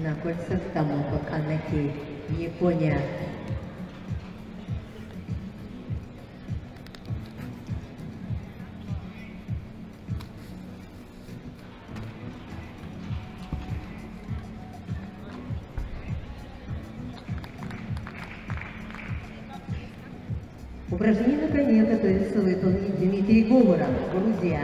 Находится в Тамопа не Япония. Упражнение на коне готовится выполнить Дмитрий Говоров, Грузия.